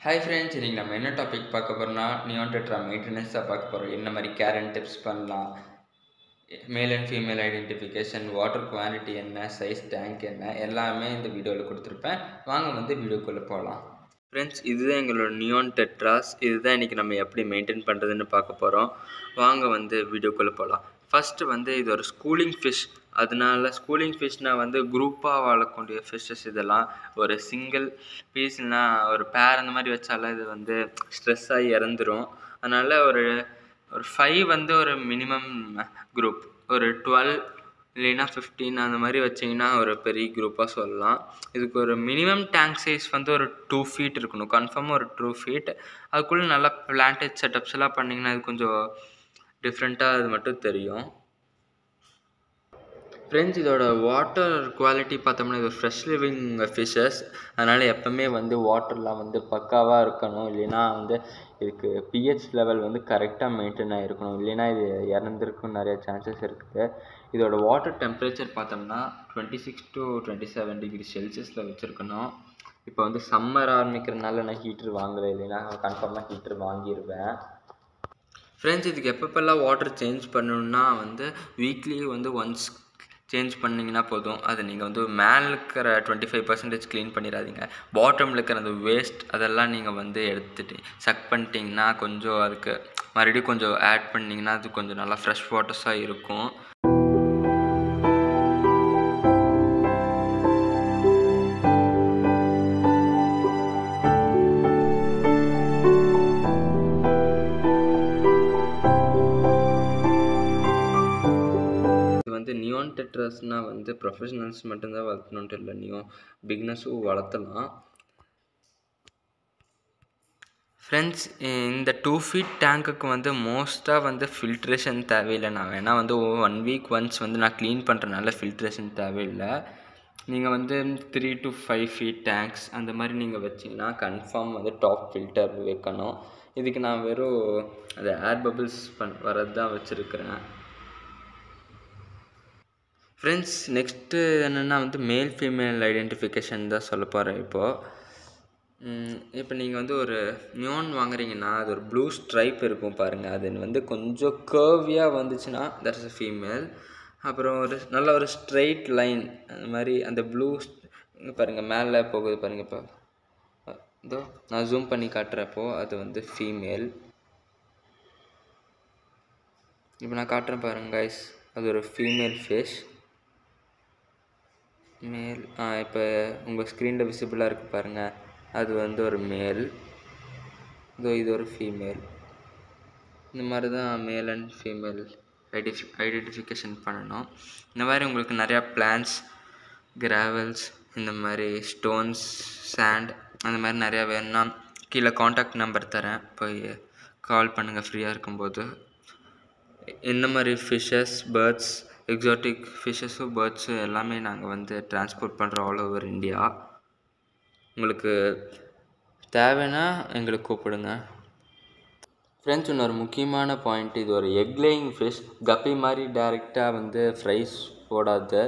Hi friends இன்றைக்கி நம்ம என்ன டாபிக் பார்க்க போகிறோம்னா நியான் டெட்ரா மெயின்டெனன்ஸாக பார்க்க போகிறோம் என்ன மாதிரி கேர் அண்ட் டிப்ஸ் பண்ணலாம்? Male and female identification water quantity என்ன சைஸ் டேங்க் என்ன எல்லாமே இந்த வீடியோவில் கொடுத்துருப்பேன். வாங்க வந்து வீடியோக்குள்ளே போகலாம் ஃப்ரெண்ட்ஸ் இதுதான் எங்களோட நியோன் டெட்ராஸ் இதுதான் இன்றைக்கி நம்ம எப்படி மெயின்டைன் பண்ணுறதுன்னு பார்க்க போகிறோம் வாங்க வந்து வீடியோக்குள்ளே போகலாம் ஃபஸ்ட்டு வந்து இது ஒரு ஸ்கூலிங் ஃபிஷ் அதனால ஸ்கூலிங் ஃபிஷ்னால் வந்து குரூப்பாக வாழக்கூடிய ஃபிஷ்ஷஸ் இதெல்லாம் ஒரு சிங்கிள் பீஸ்னா ஒரு பேர் அந்த மாதிரி வச்சாலும் இது வந்து ஸ்ட்ரெஸ் ஆகி இறந்துரும். அதனால் ஒரு ஒரு ஃபைவ் வந்து ஒரு மினிமம் குரூப் ஒரு டுவெல் இல்லைன்னா ஃபிஃப்டீன் அந்த மாதிரி வச்சிங்கன்னா ஒரு பெரிய குரூப்பாக சொல்லலாம். இதுக்கு ஒரு மினிமம் டேங்க் சைஸ் வந்து ஒரு டூ ஃபீட் இருக்கணும். கன்ஃபார்மாக ஒரு டூ ஃபீட் அதுக்குள்ளே நல்லா பிளான்டேஜ் செட்டப்ஸ் எல்லாம் பண்ணிங்கன்னா அது கொஞ்சம் டிஃப்ரெண்ட்டாக அது மட்டும் தெரியும். ஃப்ரெண்ட்ஸ் இதோட வாட்டர் குவாலிட்டி பார்த்தோம்னா இது ஃப்ரெஷ் லிவிங் ஃபிஷஸ் அதனால் எப்போவுமே வந்து வாட்டர்லாம் வந்து பக்காவாக இருக்கணும். இல்லைன்னா வந்து இதுக்கு பிஹெச் லெவல் வந்து கரெக்டாக மெயின்டைன் ஆகிருக்கணும் இல்லைன்னா இது இறந்துருக்கும் நிறைய சான்சஸ் இருக்குது. இதோட வாட்டர் டெம்பரேச்சர் பார்த்தோம்னா twenty six to twenty seven degree செல்சியஸில் வச்சுருக்கணும். இப்போ வந்து சம்மர் ஆரம்பிக்கிறதுனால நான் ஹீட்ரு வாங்கலை. இல்லைன்னா கன்ஃபார்மாக ஹீட்ரு வாங்கிடுவேன் ஃப்ரெண்ட்ஸ் இதுக்கு எப்பப்பெல்லாம் வாட்டர் சேஞ்ச் பண்ணணுன்னா வந்து வீக்லி வந்து ஒன்ஸ் சேஞ்ச் பண்ணிங்கன்னா போதும். அது நீங்கள் வந்து மேலே இருக்கிற டுவெண்ட்டி ஃபைவ் பர்சன்டேஜ் க்ளீன் பண்ணிடாதீங்க பாட்டமில் இருக்கிற அந்த வேஸ்ட் அதெல்லாம் நீங்கள் வந்து எடுத்துட்டு சக் பண்ணிட்டீங்கன்னா கொஞ்சம் அதுக்கு மறுபடியும் கொஞ்சம் ஆட் பண்ணிங்கன்னா அது கொஞ்சம் நல்லா ஃப்ரெஷ் வாட்டர்ஸாக இருக்கும். நியோன் வந்து ப்ரொஃபஷனல்ஸ் மட்டும்தான் வளர்த்தணுன்ட்டு இல்லை நீயும் பிக்னஸும் வளர்த்தலாம். ஃப்ரெண்ட்ஸ் இந்த டூ ஃபீட் டேங்க்குக்கு வந்து மோஸ்ட்டாக வந்து ஃபில்ட்ரேஷன் தேவையில்லை. நான் வேணால் வந்து ஒன் வீக் ஒன்ஸ் வந்து நான் க்ளீன் பண்ணுறனால ஃபில்ட்ரேஷன் தேவையில்லை. நீங்கள் வந்து three to five feet tanks அந்த மாதிரி நீங்கள் வச்சிங்கன்னா கன்ஃபார்ம் வந்து டாப் ஃபில்டர் வைக்கணும். இதுக்கு நான் வெறும் அது ஏர் பபிள்ஸ் பண் வரது தான் வச்சுருக்கிறேன். ஃப்ரெண்ட்ஸ் நெக்ஸ்ட்டு என்னென்னா வந்து மேல் ஃபீமேல் ஐடென்டிஃபிகேஷன் தான் சொல்ல போகிறேன் இப்போது இப்போ நீங்கள் வந்து ஒரு நியோன் வாங்குறீங்கன்னா அது ஒரு ப்ளூ ஸ்ட்ரைப் இருக்கும் பாருங்கள் அது வந்து கொஞ்சம் கர்வியாக வந்துச்சுன்னா தட்ஸ் அ ஃபீமேல் அப்புறம் ஒரு நல்ல ஒரு ஸ்ட்ரைட் லைன் அந்த மாதிரி அந்த ப்ளூ பாருங்கள் மேலே போகுது பாருங்கள் இப்போ. இதோ நான் ஜூம் பண்ணி காட்டுறப்போ அது வந்து ஃபீமேல் இப்போ நான் காட்டுறேன் பாருங்க கைஸ் அது ஒரு ஃபீமேல் ஃபிஷ் மேல் இப்போ உங்கள் ஸ்க்ரீனில் விசிபிளாக இருக்குது பாருங்கள் அது வந்து ஒரு மேல் இதோ இது ஒரு ஃபீமேல் இந்த மாதிரி தான் மேல் அண்ட் ஃபீமேல் ஐடென்டி ஐடென்டிஃபிகேஷன் பண்ணணும். இந்த மாதிரி உங்களுக்கு நிறையா பிளான்ஸ் கிராவல்ஸ் இந்த மாதிரி ஸ்டோன்ஸ் சாண்ட் அந்த மாதிரி நிறையா வேணும்னா கீழே காண்டாக்ட் நம்பர் தரேன். போய் கால் பண்ணுங்கள் ஃப்ரீயாக இருக்கும்போது. இந்த மாதிரி ஃபிஷ்ஷஸ் பேர்ட்ஸ் எக்ஸாட்டிக் ஃபிஷ்ஷஸும் பேர்ட்ஸும் எல்லாமே நாங்கள் வந்து டிரான்ஸ்போர்ட் பண்ணுறோம் ஆல் ஓவர் இந்தியா உங்களுக்கு தேவைன்னா எங்களுக்கு கூப்பிடுங்க. ஃப்ரெண்ட்ஸ் இன்னொரு முக்கியமான பாயிண்ட் இது ஒரு எக்லேயிங் ஃபிஷ் கப்பி மாதிரி டேரெக்டாக வந்து ஃப்ரைஸ் போடாது.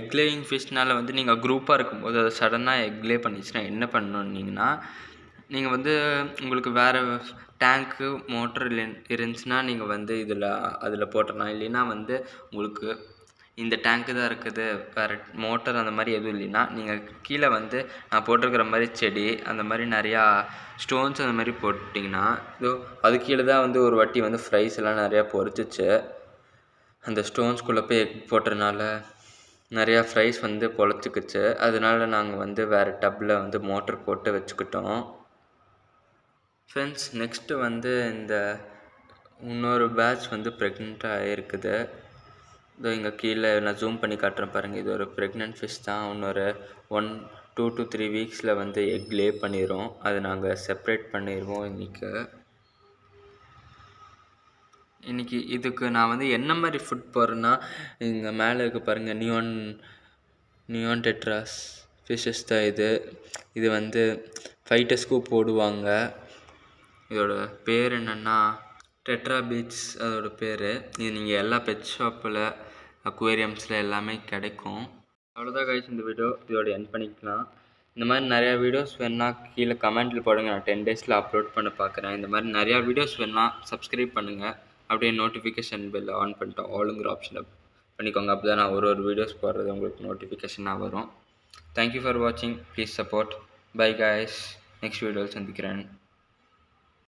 எக்லேயிங் ஃபிஷ்னால் வந்து நீங்கள் குரூப்பாக இருக்கும்போது அது சடனாக எக்லே பண்ணிச்சுன்னா என்ன பண்ணணுன்னீங்கன்னா நீங்கள் வந்து உங்களுக்கு வேறு டேங்க்கு மோட்டர் இல்லை இருந்துச்சுன்னா நீங்கள் வந்து இதில் அதில் போட்டுடலாம் இல்லைன்னா வந்து உங்களுக்கு இந்த டேங்க்கு தான் இருக்குது. வேறு மோட்டர் அந்த மாதிரி எதுவும் இல்லைன்னா நீங்கள் கீழே வந்து நான் போட்டிருக்கிற மாதிரி செடி அந்த மாதிரி நிறையா ஸ்டோன்ஸ் அந்த மாதிரி போட்டிங்கன்னா இதோ அது கீழே தான் வந்து ஒரு வாட்டி வந்து ஃப்ரைஸ் எல்லாம் நிறையா பொறிச்சிச்சு அந்த ஸ்டோன்ஸ்குள்ளே போய் எக் போட்டதுனால நிறையா ஃப்ரைஸ் வந்து பொழைச்சிக்கிச்சு. அதனால நாங்கள் வந்து வேறு டப்பில் வந்து மோட்டர் போட்டு வச்சுக்கிட்டோம். ஃப்ரெண்ட்ஸ் நெக்ஸ்ட்டு வந்து இந்த இன்னொரு பேட்ச் வந்து ப்ரெக்னெண்ட்டாக ஆகிருக்குது இதோ இங்கே கீழே நான் ஜூம் பண்ணி காட்டுறேன் பாருங்கள் இது ஒரு ப்ரெக்னென்ட் ஃபிஷ் தான். இன்னொரு ஒன் டூ டு த்ரீ வீக்ஸில் வந்து எக் லே பண்ணிடும் அது நாங்கள் செப்ரேட் பண்ணிடுவோம் இன்றைக்கி இன்றைக்கி இதுக்கு நான் வந்து என்ன மாதிரி ஃபுட் போடுறேன்னா இங்கே மேலே இருக்க பாருங்கள் நியோன் நியோன் டெட்ராஸ் ஃபிஷ்ஷஸ் தான் இது. இது வந்து ஃபைட்டஸ்க்கும் போடுவாங்க. இதோட பேர் என்னென்னா டெட்ரா பீட்ஸ் அதோட பேர். இது நீங்கள் எல்லா பெட் ஷாப்பில் அக்வேரியம்ஸில் எல்லாமே கிடைக்கும். அவ்வளோதான் கைஸ் இந்த வீடியோ இதோட என் பண்ணிக்கலாம். இந்த மாதிரி நிறையா வீடியோஸ் வேணால் கீழே கமெண்ட்டில் போடுங்க. நான் டென் டேஸில் அப்லோட் பண்ண பார்க்குறேன் இந்த மாதிரி நிறையா வீடியோஸ் வேணால் சப்ஸ்கிரைப் பண்ணுங்கள் அப்படியே நோட்டிஃபிகேஷன் பெல் ஆன் பண்ணிட்டோம். ஆளுங்கிற ஆப்ஷனை பண்ணிக்கோங்க. அப்போ தான் நான் ஒரு ஒரு வீடியோஸ் போடுறது உங்களுக்கு நோட்டிஃபிகேஷனாக வரும். தேங்க்யூ ஃபார் வாட்சிங் please support bye guys next வீடியோவில் சந்திக்கிறேன்.